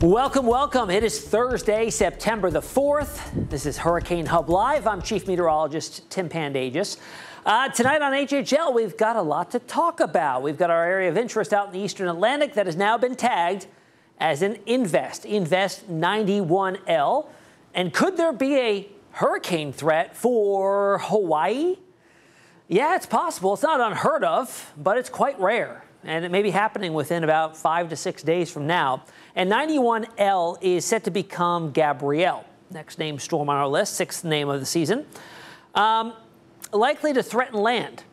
Welcome, welcome. It is Thursday, September the 4th. This is Hurricane Hub Live. I'm Chief Meteorologist Tim Pandajis. Uh, tonight on HHL, we've got a lot to talk about. We've got our area of interest out in the eastern Atlantic that has now been tagged as an Invest, Invest 91L. And could there be a hurricane threat for Hawaii? Yeah, it's possible. It's not unheard of, but it's quite rare. And it may be happening within about five to six days from now. And 91L is set to become Gabrielle, next name storm on our list, sixth name of the season. Um, likely to threaten land.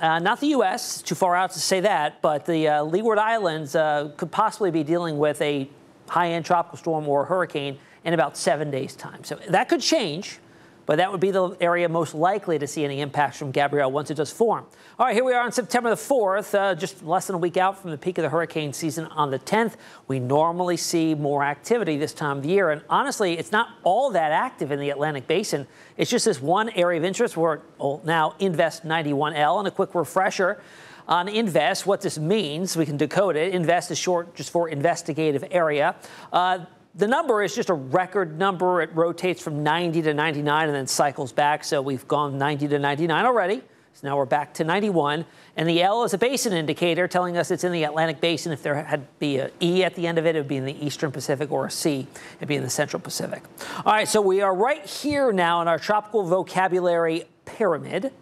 Uh, not the U.S., too far out to say that, but the uh, Leeward Islands uh, could possibly be dealing with a high end tropical storm or hurricane in about seven days' time. So that could change but that would be the area most likely to see any impacts from Gabrielle once it does form. All right, here we are on September the 4th, uh, just less than a week out from the peak of the hurricane season on the 10th. We normally see more activity this time of the year, and honestly, it's not all that active in the Atlantic Basin. It's just this one area of interest where oh, now Invest 91L, and a quick refresher on Invest, what this means. We can decode it. Invest is short just for investigative area. Uh, the number is just a record number. It rotates from 90 to 99 and then cycles back. So we've gone 90 to 99 already. So now we're back to 91. And the L is a basin indicator telling us it's in the Atlantic basin. If there had be an E at the end of it, it would be in the Eastern Pacific or a C, it'd be in the Central Pacific. All right, so we are right here now in our tropical vocabulary pyramid.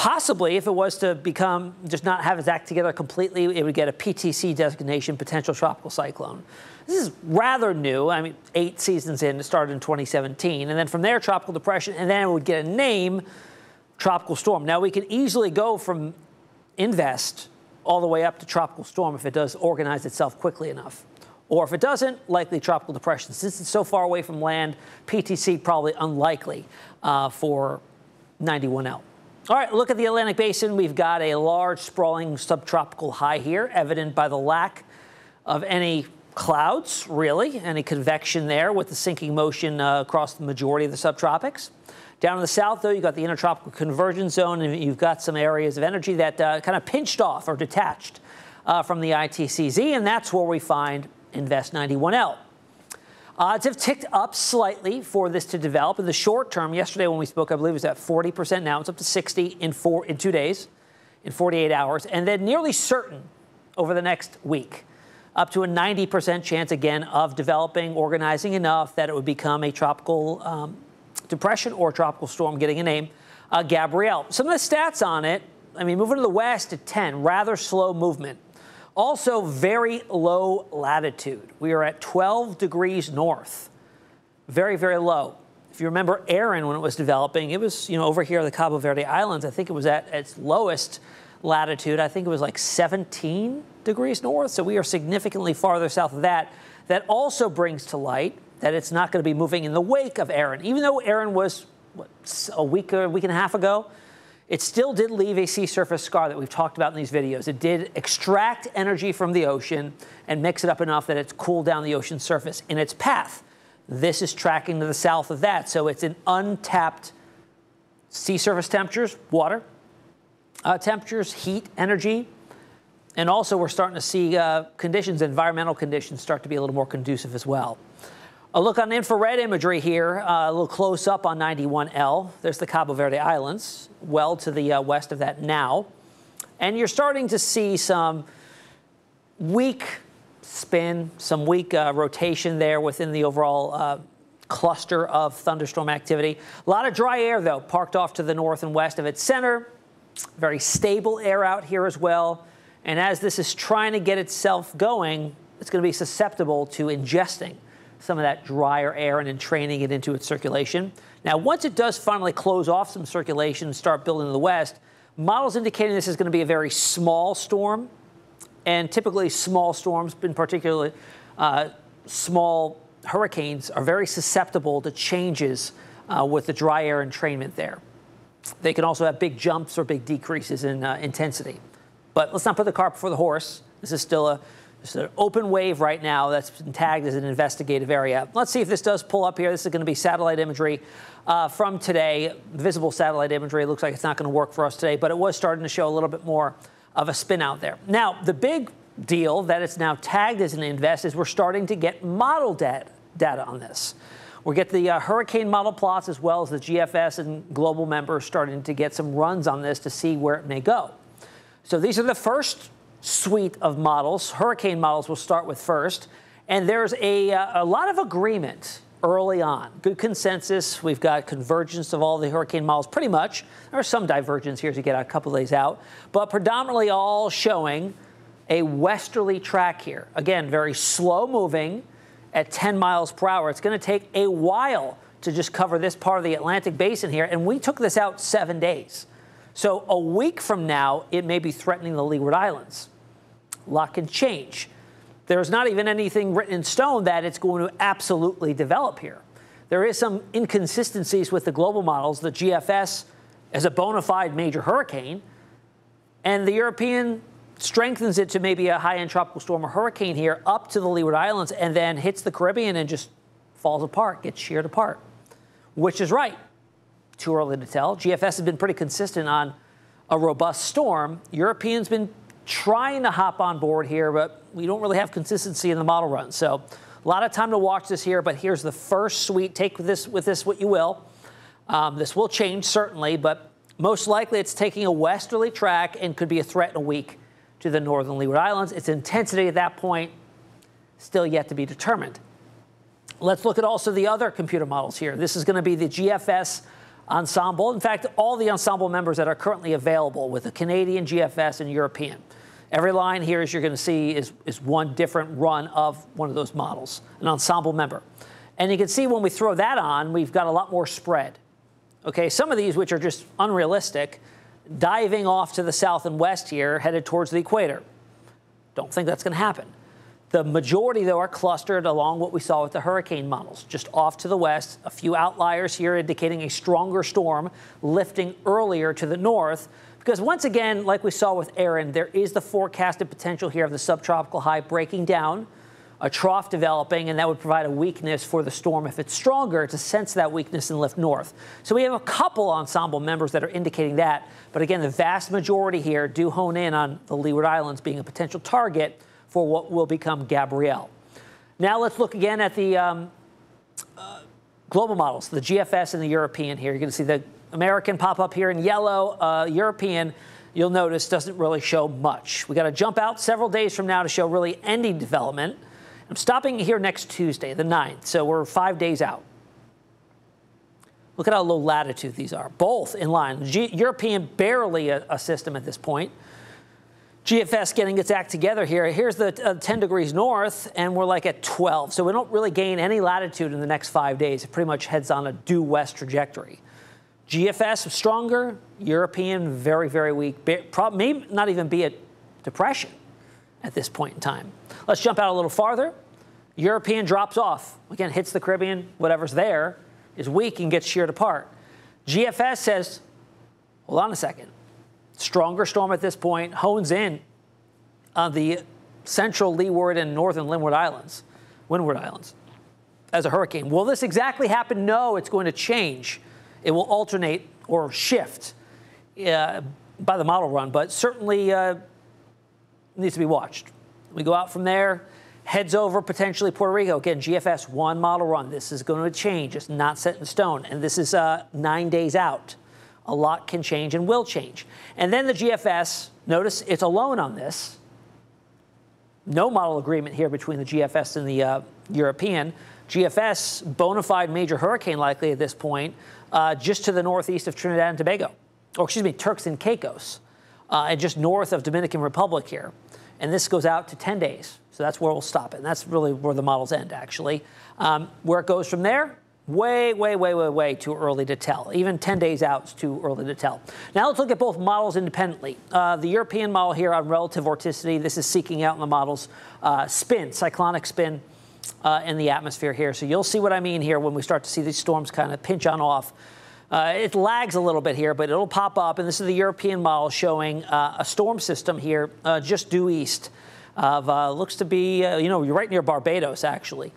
Possibly, if it was to become, just not have its act together completely, it would get a PTC designation, potential tropical cyclone. This is rather new. I mean, eight seasons in, it started in 2017. And then from there, tropical depression, and then it would get a name, tropical storm. Now, we can easily go from invest all the way up to tropical storm if it does organize itself quickly enough. Or if it doesn't, likely tropical depression. Since it's so far away from land, PTC probably unlikely uh, for 91L. All right, look at the Atlantic Basin. We've got a large, sprawling subtropical high here, evident by the lack of any clouds, really, any convection there with the sinking motion uh, across the majority of the subtropics. Down in the south, though, you've got the intertropical convergence zone, and you've got some areas of energy that uh, kind of pinched off or detached uh, from the ITCZ, and that's where we find Invest 91L. Odds have ticked up slightly for this to develop in the short term. Yesterday, when we spoke, I believe it was at 40%. Now it's up to 60 in four in two days, in 48 hours, and then nearly certain over the next week up to a 90% chance again of developing, organizing enough that it would become a tropical um, depression or tropical storm, getting a name, uh, Gabrielle. Some of the stats on it, I mean, moving to the west at 10, rather slow movement. Also, very low latitude. We are at 12 degrees north. Very, very low. If you remember Erin when it was developing, it was, you know, over here, the Cabo Verde Islands, I think it was at its lowest latitude. I think it was like 17 degrees north. So we are significantly farther south of that. That also brings to light that it's not going to be moving in the wake of Erin. Even though Erin was what, a week or a week and a half ago, it still did leave a sea surface scar that we've talked about in these videos. It did extract energy from the ocean and mix it up enough that it's cooled down the ocean surface in its path. This is tracking to the south of that. So it's an untapped sea surface temperatures, water, uh, temperatures, heat, energy, and also, we're starting to see uh, conditions, environmental conditions, start to be a little more conducive as well. A look on infrared imagery here, uh, a little close up on 91L. There's the Cabo Verde Islands, well to the uh, west of that now. And you're starting to see some weak spin, some weak uh, rotation there within the overall uh, cluster of thunderstorm activity. A lot of dry air, though, parked off to the north and west of its center. Very stable air out here as well. And as this is trying to get itself going, it's going to be susceptible to ingesting some of that drier air and entraining it into its circulation. Now, once it does finally close off some circulation and start building to the west, models indicating this is going to be a very small storm. And typically, small storms, in particular, uh, small hurricanes, are very susceptible to changes uh, with the dry air entrainment there. They can also have big jumps or big decreases in uh, intensity. But let's not put the cart before the horse. This is still a it's an open wave right now that's been tagged as an investigative area. Let's see if this does pull up here. This is going to be satellite imagery uh, from today, visible satellite imagery. It looks like it's not going to work for us today, but it was starting to show a little bit more of a spin out there. Now, the big deal that it's now tagged as an invest is we're starting to get model data, data on this. We'll get the uh, hurricane model plots as well as the GFS and global members starting to get some runs on this to see where it may go. So these are the first suite of models. Hurricane models we'll start with first. And there's a, uh, a lot of agreement early on. Good consensus. We've got convergence of all the hurricane models pretty much. There are some divergence here as you get a couple days out, but predominantly all showing a westerly track here. Again, very slow moving at 10 miles per hour. It's going to take a while to just cover this part of the Atlantic basin here, and we took this out seven days. So a week from now, it may be threatening the Leeward Islands. Lot can change. There's not even anything written in stone that it's going to absolutely develop here. There is some inconsistencies with the global models. The GFS as a bona fide major hurricane, and the European strengthens it to maybe a high-end tropical storm or hurricane here up to the Leeward Islands and then hits the Caribbean and just falls apart, gets sheared apart. Which is right. Too early to tell. GFS has been pretty consistent on a robust storm. Europeans been trying to hop on board here, but we don't really have consistency in the model run. So a lot of time to watch this here, but here's the first suite. Take with this with this what you will. Um, this will change certainly, but most likely it's taking a westerly track and could be a threat in a week to the northern Leeward Islands. Its intensity at that point still yet to be determined. Let's look at also the other computer models here. This is going to be the GFS ensemble. In fact, all the ensemble members that are currently available with the Canadian, GFS, and European. Every line here, as you're going to see, is, is one different run of one of those models, an ensemble member. And you can see when we throw that on, we've got a lot more spread. Okay, some of these, which are just unrealistic, diving off to the south and west here, headed towards the equator. Don't think that's going to happen. The majority, though, are clustered along what we saw with the hurricane models, just off to the west. A few outliers here indicating a stronger storm lifting earlier to the north. Because once again, like we saw with Erin, there is the forecasted potential here of the subtropical high breaking down a trough developing, and that would provide a weakness for the storm if it's stronger to sense that weakness and lift north. So we have a couple ensemble members that are indicating that, but again, the vast majority here do hone in on the Leeward Islands being a potential target for what will become Gabrielle. Now let's look again at the um, uh, global models, the GFS and the European here. You're going to see the American pop up here in yellow, uh, European you'll notice doesn't really show much. We got to jump out several days from now to show really ending development. I'm stopping here next Tuesday, the 9th, so we're five days out. Look at how low latitude these are, both in line. G European barely a, a, system at this point. GFS getting its act together here. Here's the uh, 10 degrees north, and we're like at 12. So we don't really gain any latitude in the next five days. It pretty much heads on a due west trajectory. GFS stronger, European very, very weak. May not even be a depression at this point in time. Let's jump out a little farther. European drops off. Again, hits the Caribbean, whatever's there is weak and gets sheared apart. GFS says, hold on a second. Stronger storm at this point hones in on the central Leeward and northern Windward Islands, Windward Islands, as a hurricane. Will this exactly happen? No, it's going to change. It will alternate or shift uh, by the model run, but certainly uh, needs to be watched. We go out from there, heads over potentially Puerto Rico. Again, GFS one model run. This is going to change. It's not set in stone. And this is uh, nine days out. A lot can change and will change. And then the GFS, notice it's alone on this. No model agreement here between the GFS and the uh, European. GFS, bona fide major hurricane likely at this point, uh, just to the northeast of Trinidad and Tobago, or excuse me, Turks and Caicos, uh, and just north of Dominican Republic here. And this goes out to 10 days. So that's where we'll stop it. And that's really where the models end, actually. Um, where it goes from there, way, way, way, way, way too early to tell. Even 10 days out is too early to tell. Now let's look at both models independently. Uh, the European model here on relative vorticity, this is seeking out in the models uh, spin, cyclonic spin uh, in the atmosphere here. So you'll see what I mean here when we start to see these storms kind of pinch on off. Uh, it lags a little bit here, but it'll pop up. And this is the European model showing uh, a storm system here uh, just due east of, looks to be, you know, you're right near Barbados, actually.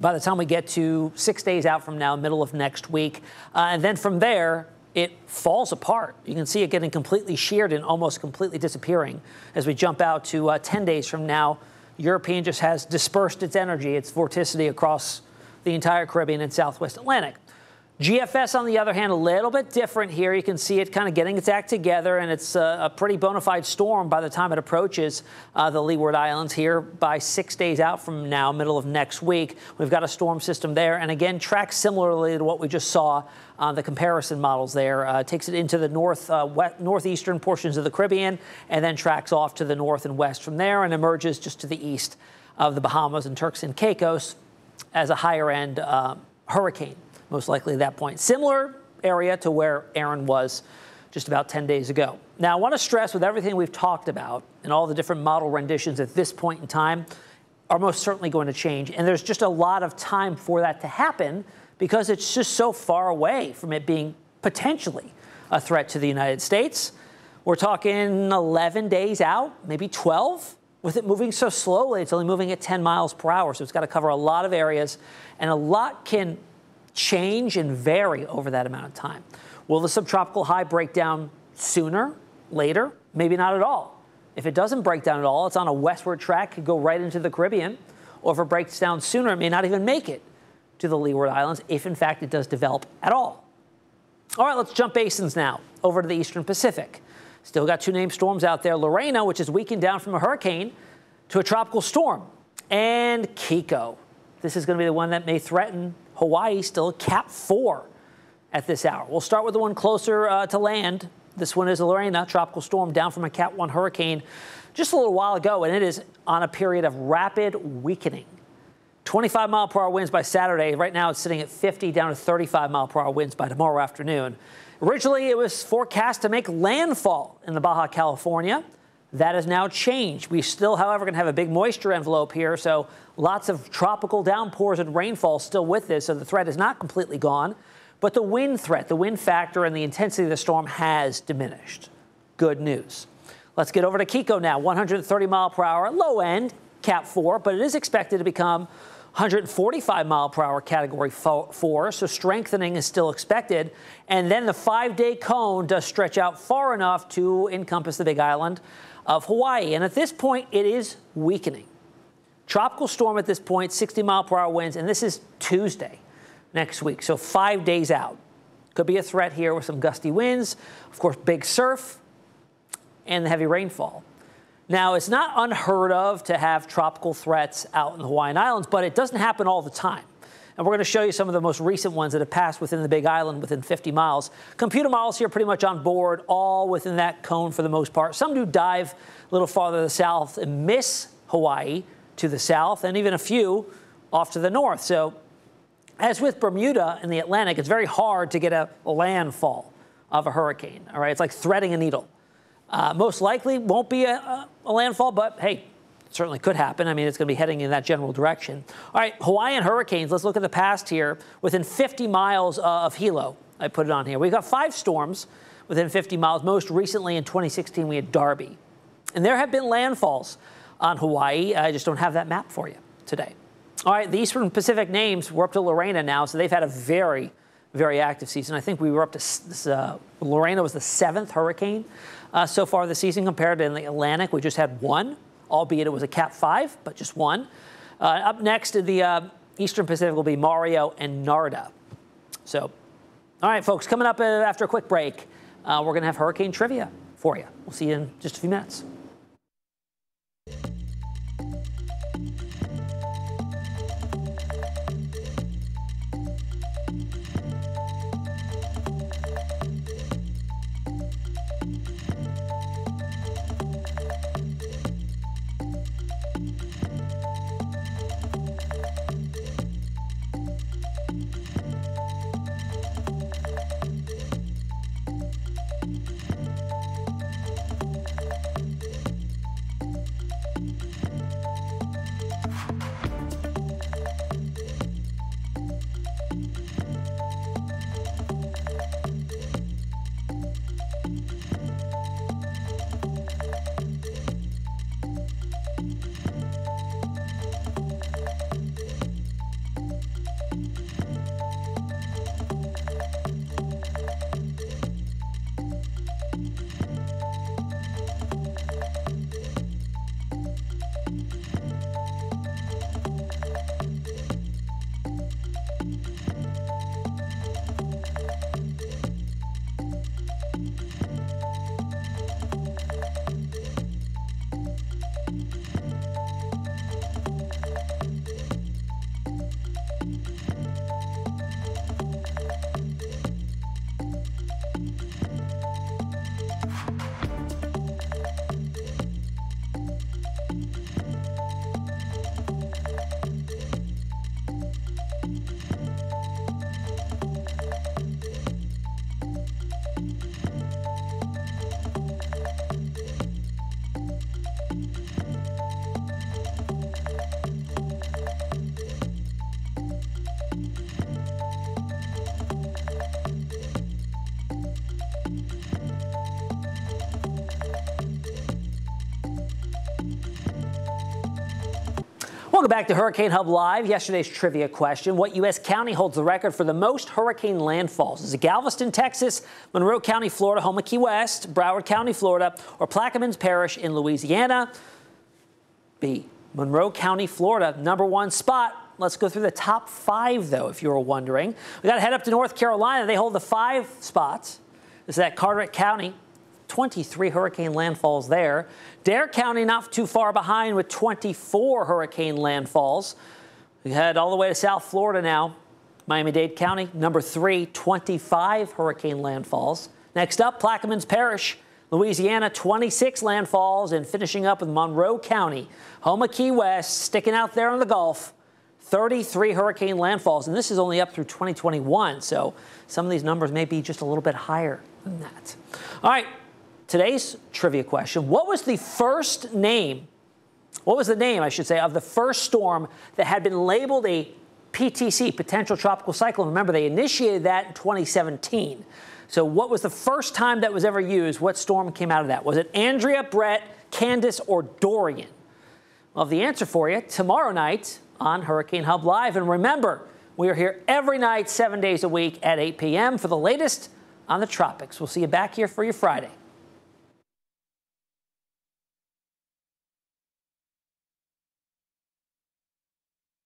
By the time we get to six days out from now, middle of next week. Uh, and then from there, it falls apart. You can see it getting completely sheared and almost completely disappearing as we jump out to uh, 10 days from now. European just has dispersed its energy, its vorticity across the entire Caribbean and Southwest Atlantic. GFS, on the other hand, a little bit different here. You can see it kind of getting its act together, and it's a, a pretty bona fide storm by the time it approaches uh, the Leeward Islands here by six days out from now, middle of next week. We've got a storm system there, and again, tracks similarly to what we just saw on the comparison models there. Uh, takes it into the north, uh, west, northeastern portions of the Caribbean, and then tracks off to the north and west from there, and emerges just to the east of the Bahamas and Turks and Caicos as a higher end uh, hurricane most likely at that point. Similar area to where Erin was just about 10 days ago. Now, I want to stress with everything we've talked about and all the different model renditions at this point in time are most certainly going to change. And there's just a lot of time for that to happen because it's just so far away from it being potentially a threat to the United States. We're talking 11 days out, maybe 12, with it moving so slowly. It's only moving at 10 miles per hour, so it's got to cover a lot of areas, and a lot can change and vary over that amount of time. Will the subtropical high break down sooner, later? Maybe not at all. If it doesn't break down at all, it's on a westward track, could go right into the Caribbean. Or if it breaks down sooner, it may not even make it to the Leeward Islands, if in fact it does develop at all. All right, let's jump basins now over to the eastern Pacific. Still got two named storms out there Lorena, which is weakened down from a hurricane to a tropical storm, and Kiko. This is going to be the one that may threaten Hawaii still Cat 4 at this hour. We'll start with the one closer uh, to land. This one is a Lorena tropical storm down from a Cat 1 hurricane just a little while ago, and it is on a period of rapid weakening. 25 mile per hour winds by Saturday. Right now it's sitting at 50 down to 35 mile per hour winds by tomorrow afternoon. Originally, it was forecast to make landfall in the Baja California. That has now changed. We still, however, going to have a big moisture envelope here, so lots of tropical downpours and rainfall still with this, so the threat is not completely gone. But the wind threat, the wind factor, and the intensity of the storm has diminished. Good news. Let's get over to Kiko now. 130 mile per hour, low end, Cat 4, but it is expected to become 145 mile per hour category 4, so strengthening is still expected. And then the five day cone does stretch out far enough to encompass the Big Island of Hawaii. And at this point, it is weakening. Tropical storm at this point, 60 mile per hour winds, and this is Tuesday next week, so five days out. Could be a threat here with some gusty winds, of course, big surf, and the heavy rainfall. Now, it's not unheard of to have tropical threats out in the Hawaiian Islands, but it doesn't happen all the time. And we're going to show you some of the most recent ones that have passed within the Big Island within 50 miles. Computer models here pretty much on board, all within that cone for the most part. Some do dive a little farther to the south and miss Hawaii to the south, and even a few off to the north. So, as with Bermuda in the Atlantic, it's very hard to get a landfall of a hurricane. All right, it's like threading a needle. Uh, most likely won't be a, a landfall, but hey, certainly could happen. I mean, it's going to be heading in that general direction. All right, Hawaiian hurricanes. Let's look at the past here. Within 50 miles of Hilo, I put it on here. We've got five storms within 50 miles. Most recently in 2016, we had Darby. And there have been landfalls on Hawaii. I just don't have that map for you today. All right, the Eastern Pacific names, we're up to Lorena now, so they've had a very, very active season. I think we were up to, uh, Lorena was the seventh hurricane uh, so far this season compared to in the Atlantic. We just had one albeit it was a Cat 5, but just one. Uh, up next in the uh, Eastern Pacific will be Mario and Narda. So, all right, folks, coming up uh, after a quick break, uh, we're going to have hurricane trivia for you. We'll see you in just a few minutes. Welcome back to Hurricane Hub Live. Yesterday's trivia question What U.S. county holds the record for the most hurricane landfalls? Is it Galveston, Texas, Monroe County, Florida, home of Key West, Broward County, Florida, or Plaquemines Parish in Louisiana? B. Monroe County, Florida, number one spot. Let's go through the top five, though, if you were wondering. We got to head up to North Carolina. They hold the five spots. Is at Carteret County, 23 hurricane landfalls there. Dare County not too far behind with 24 hurricane landfalls. We head all the way to South Florida now. Miami-Dade County, number three, 25 hurricane landfalls. Next up, Plaquemines Parish, Louisiana, 26 landfalls, and finishing up with Monroe County, home of Key West, sticking out there in the Gulf, 33 hurricane landfalls, and this is only up through 2021, so some of these numbers may be just a little bit higher than that. All right, today's trivia question What was the first name, what was the name, I should say, of the first storm that had been labeled a PTC, potential tropical cyclone? Remember, they initiated that in 2017. So, what was the first time that was ever used? What storm came out of that? Was it Andrea, Brett, Candace, or Dorian? Well, the answer for you tomorrow night on Hurricane Hub Live. And remember, we are here every night, seven days a week at 8 p.m. for the latest on the tropics. We'll see you back here for your Friday.